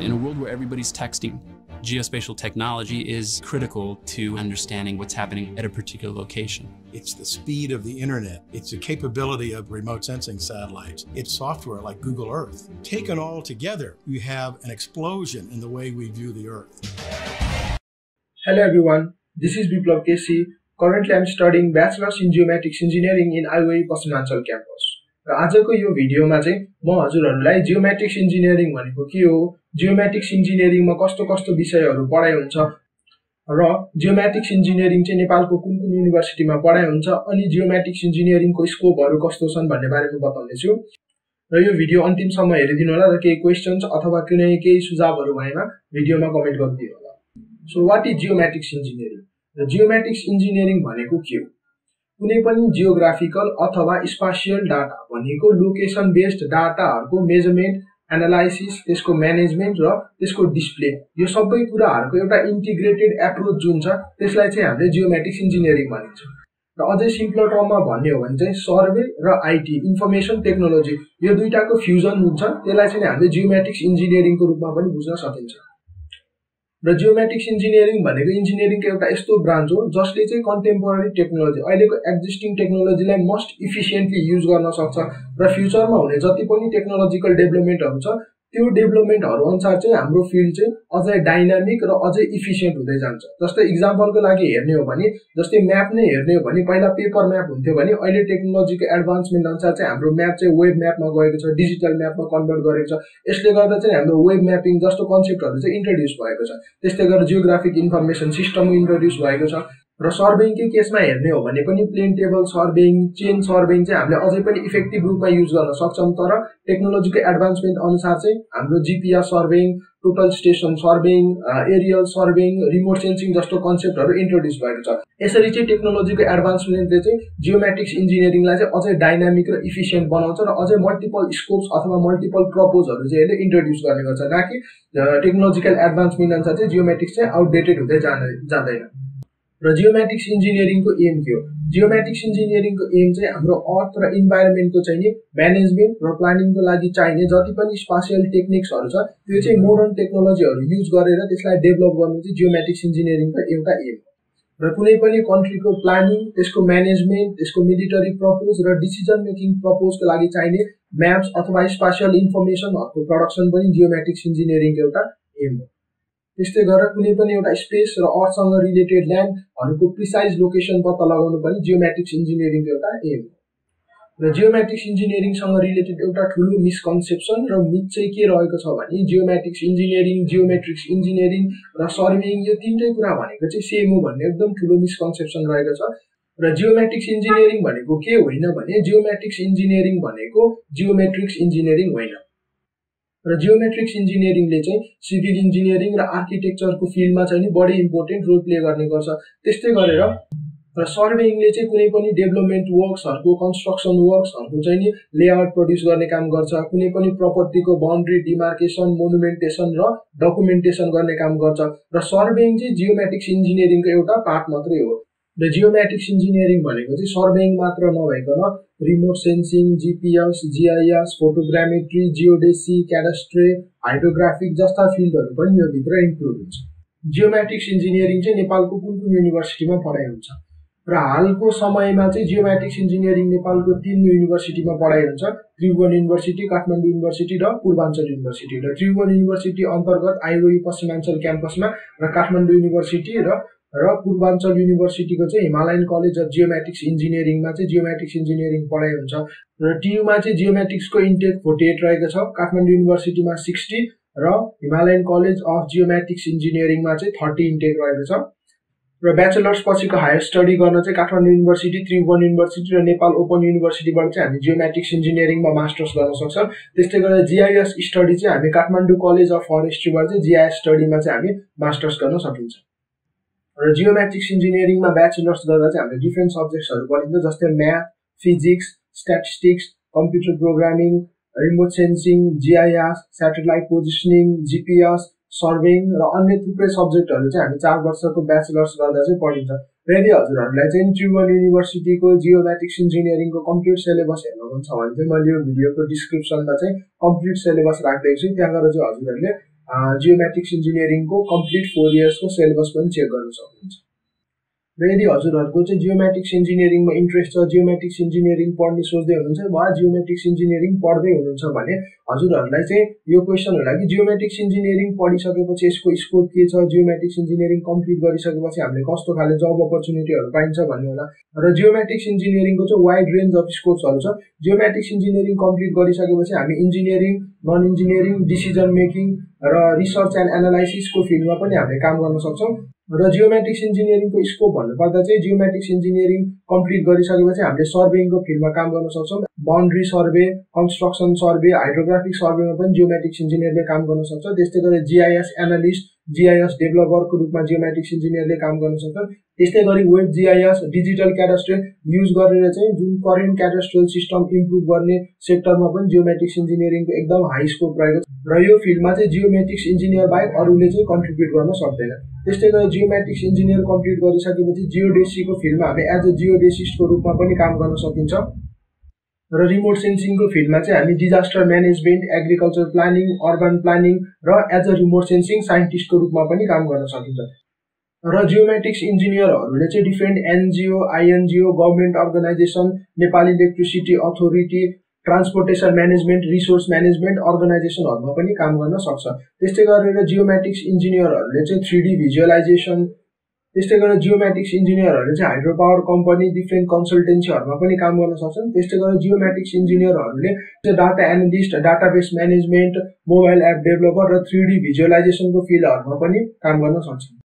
In a world where everybody's texting, geospatial technology is critical to understanding what's happening at a particular location. It's the speed of the internet. It's the capability of remote sensing satellites. It's software like Google Earth. Taken all together, you have an explosion in the way we view the Earth. Hello everyone, this is Biplav Kesi. Currently I'm studying Bachelor's in Geomatics Engineering in IOE Pasanachal campus. र आजको यो भिडियोमा चाहिँ म हजुरहरूलाई geometrics engineering भनेको के हो? जियोमेट्रिक्स इन्जिनियरिङमा कस्तो कस्तो विषयहरू पढाइ हुन्छ? र जियोमेट्रिक्स इन्जिनियरिङ चाहिँ नेपालको कुन कुन युनिभर्सिटीमा पढाइ हुन्छ? अनि जियोमेट्रिक्स इन्जिनियरिङको स्कोपहरू कस्तो छन् भन्ने बारेमा बताउनेछु। र यो भिडियो अन्तिमसम्म हेरिदिनु होला र केही क्वेसन्स अथवा कुनै केही सुझावहरू भएमा भिडियोमा कमेन्ट गरिदिनु होला। So what is geometrics engineering र जियोमेट्रिक्स इन्जिनियरिङ भनेको के हो? कुनै पनि जियोग्राफिकल अथवा स्पासियल डाटा भनेको लोकेसन बेस्ड डाटाहरूको मेजरमेन्ट एनालाइसिस त्यसको म्यानेजमेन्ट र त्यसको डिस्प्ले यो सबै कुराहरूको एउटा इन्टिग्रेटेड एप्रोच जुन छ त्यसलाई चाहिँ हामीले जियोमेट्रिक्स इन्जिनियरिङ भनिन्छ। र अझै सिम्पलर टर्ममा भन्ने हो भने चाहिँ सर्वे र आइटी इन्फर्मेसन टेक्नोलोजी यो दुइटाको फ्युजन हुन्छ त्यसलाई चाहिँ हामीले जियोमेट्रिक्स इन्जिनियरिङको रूपमा पनि बुझ्न सकिन्छ। र जियोमेट्रिक्स इन्जिनियरिङ भनेको इन्जिनियरिङको एउटा यस्तो ब्रान्च हो जसले चाहिँ कन्टेम्पोरेरी टेक्नोलोजी अहिलेको एक्जिस्टिङ टेक्नोलोजीलाई मोस्ट इफिसियन्टली युज गर्न सक्छ र फ्युचरमा हुने जति पनि टेक्नोलोजिकल डेभलपमेन्टहरू छ त्यो डेभलपमेन्टहरू अनुसार चाहिँ हाम्रो फिल्ड चाहिँ अझै डाइनामिक र अझै इफिसियन्ट हुँदै जान्छ। जस्तै इक्जाम्पलको लागि हेर्ने हो भने जस्तै म्याप नै हेर्ने हो भने पहिला पेपर म्याप हुन्थ्यो भने अहिले टेक्नोलोजीको एडभान्समेन्ट अनुसार चाहिँ हाम्रो म्याप चाहिँ वेब म्यापमा गएको छ डिजिटल म्यापमा कन्भर्ट गरेको छ। यसले गर्दा चाहिँ हाम्रो वेब म्यापिङ जस्तो कन्सेप्टहरू चाहिँ इन्ट्रोड्युस भएको छ। त्यस्तै गरेर जियोग्राफिक इन्फर्मेसन सिस्टम इन्ट्रोड्युस भएको छ। र सर्भेङकै केसमा हेर्ने हो भने पनि plane table surveying chain surveying चाहिँ हामीले अझै पनि इफेक्टिभ रूपमा युज गर्न सक्छौँ तर टेक्नोलोजीको एडभान्समेन्ट अनुसार चाहिँ हाम्रो GPS surveying total station surveying aerial surveying remote sensing जस्तो कन्सेप्टहरू इन्ट्रोड्युस भएको छ। यसरी चाहिँ टेक्नोलोजीको एडभान्समेन्टले चाहिँ जियोमेट्रिक्स इन्जिनियरिङलाई चाहिँ अझै डाइनामिक र इफिसियन्ट बनाउँछ र अझै मल्टिपल स्कोप्स अथवा मल्टिपल प्रपोजहरू चाहिँ यसले इन्ट्रोड्युस गर्ने गर्छ न कि टेक्नोलोजिकल एडभान्समेन्ट अनुसार चाहिँ जियोमेट्रिक्स चाहिँ आउटडेटेड हुँदै जाँदै जाँदैन। र जियोमेट्रिक्स इन्जिनियरिङको एम के हो। जियोमेट्रिक्स इन्जिनियरिङको एम चाहिँ हाम्रो अर्थ र इन्भाइरोमेन्टको नि म्यानेजमेन्ट र प्लानिङको लागि चाहिने जति पनि स्पासियल टेक्निक्सहरू छ त्यो चाहिँ मोडर्न टेक्नोलोजीहरू युज गरेर त्यसलाई डेभलप गर्नु चाहिँ जियोमेट्रिक्स इन्जिनियरिङको एउटा एम हो। र कुनै पनि कन्ट्रीको प्लानिङ त्यसको म्यानेजमेन्ट त्यसको मिलिटरी प्रपोज र डिसिजन मेकिङ प्रपोजको लागि चाहिने म्याप्स अथवा स्पासियल इन्फर्मेसनहरूको प्रडक्सन पनि जियोमेट्रिक्स इन्जिनियरिङको एउटा एम हो। त्यस्तै गरेर कुनै पनि एउटा स्पेस र अर्थसँग रिलेटेड ल्यान्डहरूको प्रिसाइज लोकेसन पत्ता लगाउनु पनि जियोमेट्रिक्स इन्जिनियरिङको एउटा एम हो। र जियोमेट्रिक्स इन्जिनियरिङसँग रिलेटेड एउटा ठुलो मिसकन्सेप्सन र मिथ चाहिँ के रहेको छ भने जियोमेट्रिक्स इन्जिनियरिङ जियोमेट्रिक्स इन्जिनियरिङ र सर्भिङ यो तिनटै कुरा भनेको चाहिँ सेम हो भन्ने एकदम ठुलो मिसकन्सेप्सन रहेको छ। र जियोमेट्रिक्स इन्जिनियरिङ भनेको के होइन भने जियोमेट्रिक्स इन्जिनियरिङ भनेको जियोमेट्रिक्स इन्जिनियरिङ होइन। र जियोमेट्रिक्स इन्जिनियरिङले चाहिँ सिभिल इन्जिनियरिङ र आर्किटेक्चरको फिल्डमा चाहिँ नि बढी इम्पोर्टेन्ट रोल प्ले गर्ने गर्छ। त्यस्तै गरेर र सर्वेइङले चाहिँ कुनै पनि डेभलपमेन्ट वर्क्सहरूको कन्स्ट्रक्सन वर्क्सहरूको चाहिँ नि लेआउट प्रड्युस गर्ने काम गर्छ। कुनै पनि प्रपर्टीको बााउन्ड्री डिमार्केसन मोनुमेन्टेसन र डकुमेन्टेसन गर्ने काम गर्छ। र सर्वेइङ चाहिँ जियोमेट्रिक्स इन्जिनियरिङको एउटा पार्ट मात्रै हो। र जियोमेट्रिक्स इन्जिनियरिङ भनेको चाहिँ सर्भेइङ मात्र नभइकन remote sensing GPS GIS photogrammetry geodesy cadastre hydrographic जस्ता फिल्डहरू पनि यो भित्र इन्क्लुड हुन्छ। जियोमेट्रिक्स इन्जिनियरिङ चाहिँ नेपालको कुन कुन युनिभर्सिटीमा पढाइ हुन्छ? र हालको समयमा चाहिँ जियोमेट्रिक्स इन्जिनियरिङ नेपालको तिन युनिभर्सिटीमा पढाइ हुन्छ। त्रिभुवन युनिभर्सिटी काठमाडौँ युनिभर्सिटी र पूर्वाञ्चल युनिभर्सिटी र त्रिभुवन युनिभर्सिटी अन्तर्गत आइओई पश्चिमाञ्चल क्याम्पसमा र काठमाडौँ युनिभर्सिटी र र पूर्वाञ्चल युनिभर्सिटीको चाहिँ हिमालयन कलेज अफ जियोमेट्रिक्स इन्जिनियरिङमा चाहिँ जियोमेट्रिक्स इन्जिनियरिङ पढाइ हुन्छ। र टियुमा चाहिँ जियोमेट्रिक्सको इन्टेक फोर्टी एट रहेको छ। काठमाडौँ युनिभर्सिटीमा सिक्सटी र हिमालयन कलेज अफ जियोमेट्रिक्स इन्जिनियरिङमा चाहिँ थर्टी इन्टेक रहेको छ। र ब्याचलर्स पछिको हायर स्टडी गर्न चाहिँ काठमाडौँ युनिभर्सिटी त्रिभुवन युनिभर्सिटी र नेपाल ओपन युनिभर्सिटीबाट चाहिँ हामी जियोमेट्रिक्स इन्जिनियरिङमा मास्टर्स गर्न सक्छौँ। त्यस्तै गरेर जिआइएस स्टडी चाहिँ हामी काठमाडौँ कलेज अफ फरेस्ट्रीबाट चाहिँ जिआइएस स्टडीमा चाहिँ हामी मास्टर्स गर्न सकिन्छ। र जियोमेट्रिक्स इन्जिनियरिङमा ब्याचलर्स गर्दा चाहिँ हामीले डिफ्रेन्ट सब्जेक्ट्सहरू पढिन्छ जस्तै math physics statistics computer programming remote sensing GIS satellite positioning GPS surveying र अन्य थुप्रै सब्जेक्टहरू चाहिँ हामी चार वर्षको ब्याचलर्स गर्दा चाहिँ पढिन्छ। र यदि हजुरहरूलाई चाहिँ ट्रिबल युनिभर्सिटीको जियोमेटिक्स इन्जिनियरिङको कम्प्लिट सिलेबस हेर्न मन छ भने चाहिँ मैले यो भिडियोको डिस्क्रिप्सनमा चाहिँ कम्प्लिट सिलेबस राखिदिएको छु त्यहाँ गएर चाहिँ हजुरहरूले जियोमेटिक्स इन्जिनियरिङको कम्प्लिट फोर इयर्सको सिलेबस पनि चेक गर्न सक्नुहुन्छ। र यदि हजुरहरूको चाहिँ जियोमेटिक्स इन्जिनियरिङमा इन्ट्रेस्ट छ जियोमेटिक्स इन्जिनियरिङ पढ्ने सोच्दै हुनुहुन्छ वा जियोमेटिक्स इन्जिनियरिङ पढ्दै हुनुहुन्छ भने हजुरहरूलाई चाहिँ यो क्वेसन होला कि जियोमेटिक्स इन्जिनियरिङ पढिसकेपछि यसको स्कोप के छ जियोमेटिक्स इन्जिनियरिङ कम्प्लिट गरिसकेपछि हामीले कस्तो खाले जब अपर्च्युनिटीहरू पाइन्छ भन्ने होला। र जियोमेटिक्स इन्जिनियरिङको चाहिँ वाइड रेन्ज अफ स्कोप्सहरू छ। जियोमेटिक्स इन्जिनियरिङ कम्प्लिट गरिसकेपछि हामी engineering non engineering decision making र रिसर्च एन्ड एनालाइसिसको फिल्डमा पनि हामीले काम गर्न सक्छौँ। र जियोमेट्रिक्स इन्जिनियरिङको स्कोप भन्नुपर्दा चाहिँ जियोमेट्रिक्स इन्जिनियरिङ कम्प्लिट गरिसकेपछि हामीले सर्वेइङको फिल्डमा काम गर्न सक्छौँ। Boundary survey construction survey hydrographic सर्वेमा पनि जियोमेट्रिक्स इन्जिनियरले काम गर्न सक्छ। त्यस्तै गरी जिआइएस एनालिस्ट जिआइएस डेभलपरको रूपमा जियोमेट्रिक्स इन्जिनियरले काम गर्न सक्छन्। त्यस्तै गरी web GIS digital cadastral use गरेर चाहिँ जुन करेन्ट क्याडास्ट्रेल सिस्टम इम्प्रुभ गर्ने सेक्टरमा पनि जियोमेट्रिक्स इन्जिनियरिङको एकदम हाई स्कोप रहेको छ। र यो फिल्डमा चाहिँ जियोमेट्रिक्स इन्जिनियर बाहेक अरूले चाहिँ कन्ट्रिब्युट गर्न सक्दैन। त्यस्तै गरी जियोमेट्रिक्स इन्जिनियर कम्प्लिट गरिसकेपछि जियोडेसीको फिल्डमा हामी एज अ जियोडेसिस्टको रूपमा पनि काम गर्न सकिन्छ। र रिमोट सेन्सिङको फिल्डमा चाहिँ हामी disaster management agriculture planning urban planning र एज अ रिमोट सेन्सिङ साइन्टिस्टको रूपमा पनि काम गर्न सकिन्छ। र जियोमेट्रिक्स इन्जिनियरहरूले चाहिँ different NGO INGO government organisation Nepali Electricity Authority transportation management resource management अर्गनाइजेसनहरूमा पनि काम गर्न सक्छ। त्यस्तै गरेर जियोमेटिक्स इन्जिनियरहरूले चाहिँ थ्री डी भिजुअलाइजेसन त्यस्तै गरेर जियोमेटिक्स इन्जिनियरहरूले चाहिँ हाइड्रो पावर कम्पनी डिफ्रेन्ट कन्सल्टेन्सीहरूमा पनि काम गर्न सक्छन्। त्यस्तै गरेर geomatics इन्जिनियरहरूले data analyst database management mobile app developer र थ्री डी भिजुअलाइजेसनको फिल्डहरूमा पनि काम गर्न सक्छन्।